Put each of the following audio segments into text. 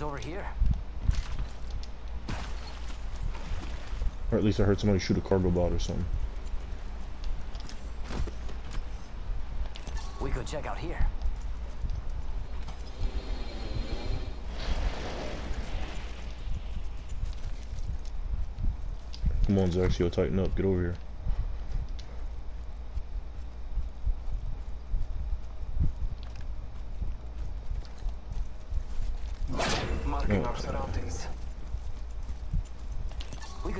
It's over here. Or at least I heard somebody shoot a cargo bot or something. We could check out here. Come on, Zaxio, tighten up. Get over here. Marking Oh. our surroundings. We could check out here. Scan the map, Bloodhound. Attention. There is a new kill leader. New kill leader. New data. I have located the next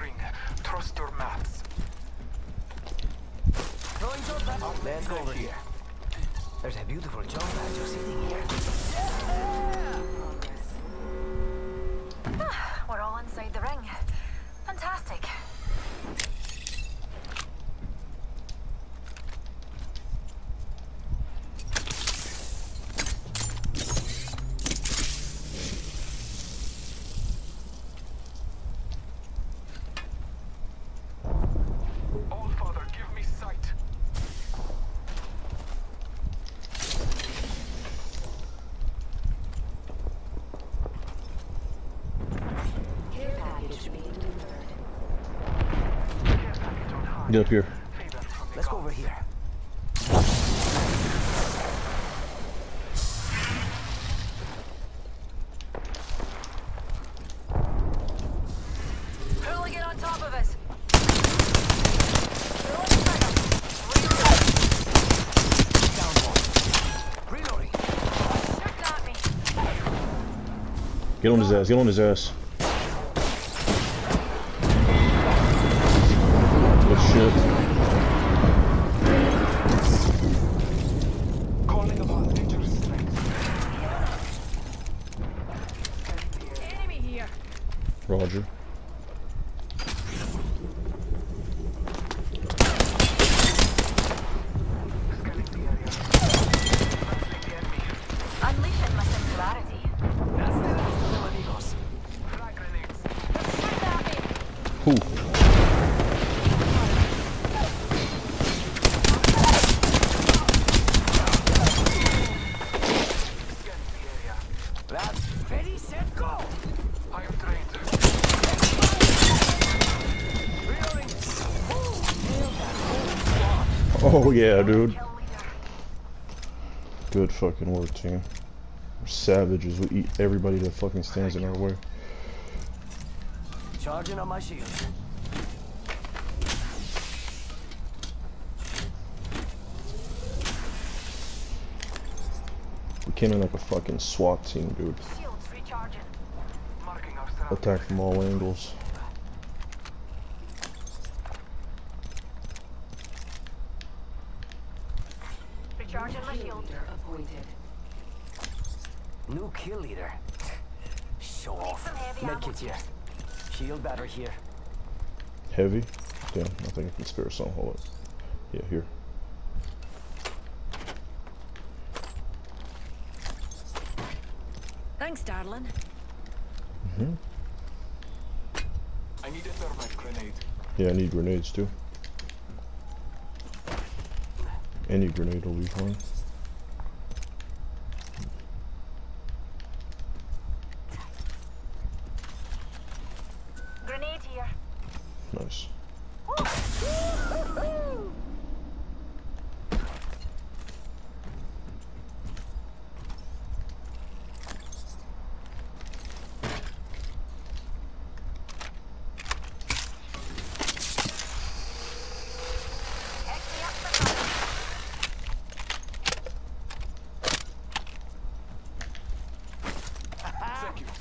ring. Trust your maths. Throwing jump pad. Let's go over here. There's a beautiful jump pad just sitting here. Get up here. Favor from the Let's go over here. On top of us. Down one. Reloading. Shooting at me. Get on his ass. Get on his ass. Oh yeah, dude. Good fucking work, team. We're savages. We eat everybody that fucking stands in our way. Charging on my shield. We came in like a fucking SWAT team, dude. Shields recharging. Marking our surroundings. Attack from all angles. Recharging on my Kill shield. leader appointed. New kill leader. Show off. some heavy. Medkit here. Shield battery here. Heavy? Damn, I think I can spare some. Hold up. Yeah, here. Thanks, darling. Mm-hmm. i need a thermite grenade. Yeah, I need grenades too. Any grenade will be fine.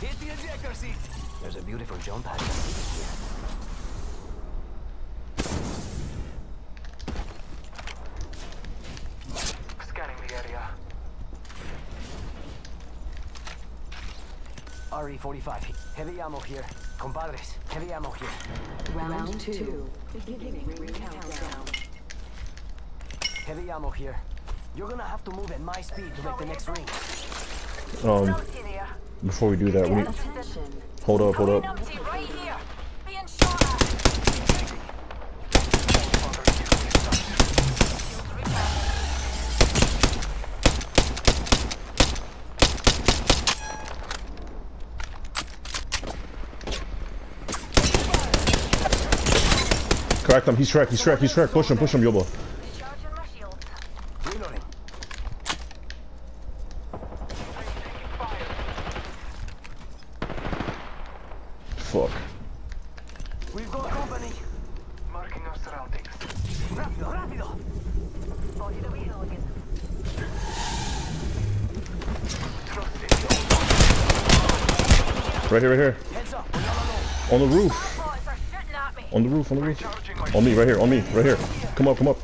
Hit the ejector seat. There's a beautiful jump pad here. Scanning the area. RE45. Heavy ammo here. Compadres, heavy ammo here. Round two. Beginning ring countdown. Heavy ammo here. You're gonna have to move at my speed to make the next ring. Um, Numpty there. Before we do that, we hold up, hold up. Numpty right here. Being shot at. Cracked him. He's cracked. He's cracked. He's cracked. Push him. Push him, Yoba. Recharging my shields. Reloading. Fuck. We've got company. Marking our surroundings. Rápido, rápido. Body the wee hooligan. Trust in the Right here, right here. Heads up. We're not alone. On the roof. Boys are shooting at me. On the roof. On the roof. On me. Right here. On me. Right here. Come up. Come up.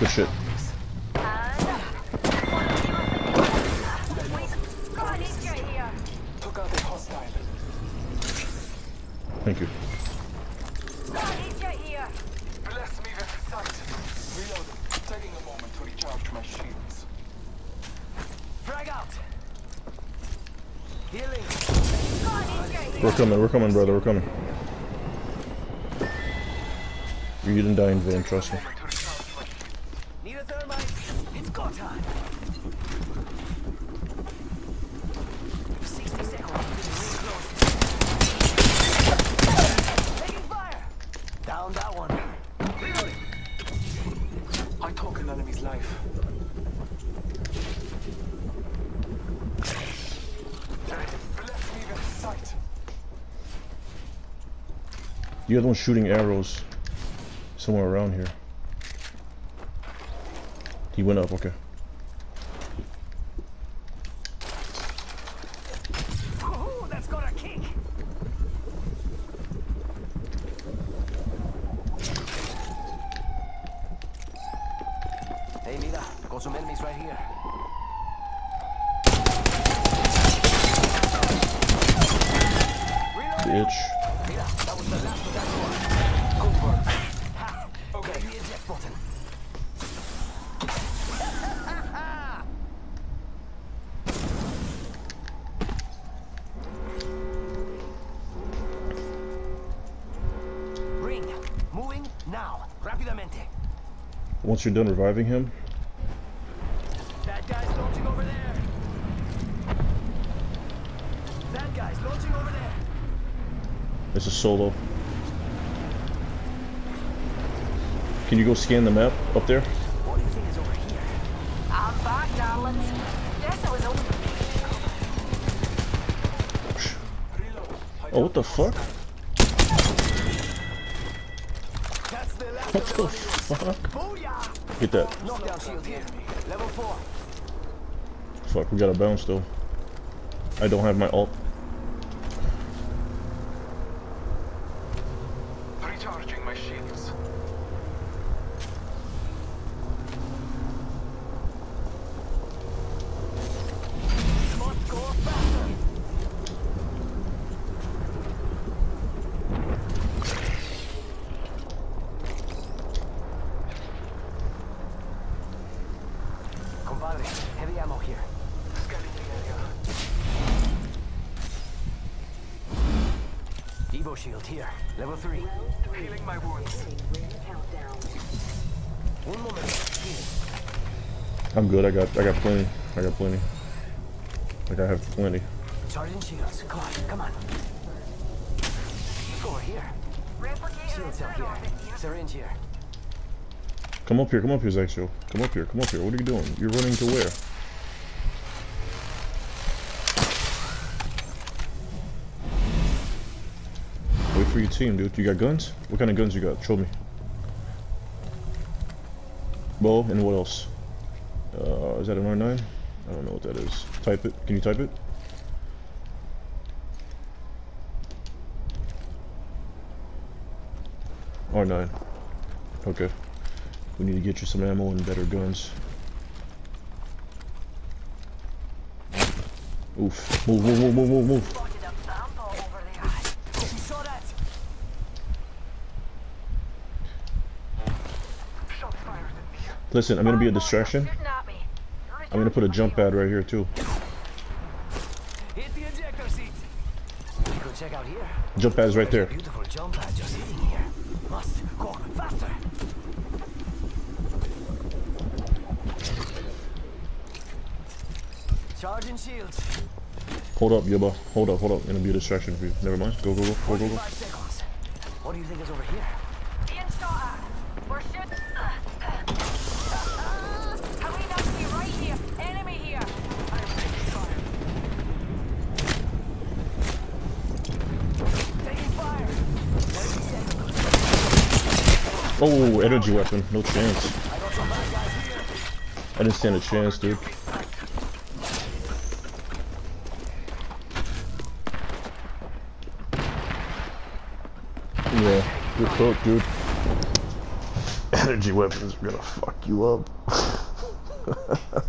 Good shit. And up. One of you Wait. Come on, he's right here. Took out a hostile. Thank you. Come on, he's right here. Bless me with sight. Reloading. Taking a moment to recharge my shields. Frag out. Healing. Come on, he's right here. We're coming. We're coming, brother. We're coming. You didn't die in vain. Trust me. To recharge my shields. Need a thermite. It's go time. The other one's shooting arrows somewhere around here. He went up. Okay. Woohoo, that's got a kick. Hey, mira, got some enemies right here. Bitch. Once you're done reviving him, That guy's launching over there. That guy's launching over there. it's a solo. Can you go scan the map up there? What do you think is over here? I'm back, darlings. Yes, it was open. Reload. I Oh, what the fuck? What the fuck? Get that. Level 4. Fuck, we gotta bounce though. I don't have my ult. Recharging my shields. Must go faster. Compadre, heavy ammo here. Scanning the area. Evo shield here. Level 3. Healing my wounds. One moment. Healing. I'm good. I got I got plenty. I got plenty. Like I have plenty. Charging shields. Come on, come on. Let's go over here. Replicator Shield is cell in here. Syringe here. Come up here. Come up here, Zaxio. Come up here. Come up here. What are you doing? You're running to where? Team, dude. You got guns? What kind of guns you got? Show me. Bow and what else? Uh, is that an R9? I don't know what that is. Type it. Can you type it? R9. Okay. We need to get you some ammo and better guns. Oof. Move, move, move, move, move, move. Spotted a bump over there. You saw that? Listen, I'm gonna be a distraction. I'm gonna put a jump pad right here too. Jump pad's right there. Charging shields. Hold up, Yoba. Hold up, hold up. Gonna be a distraction for you. Never mind. Go, go, go, go, go, go. What do you think is over here? Oh, energy weapon. No chance. I didn't stand a chance, dude. Yeah, good cook, dude. Energy weapons are gonna fuck you up.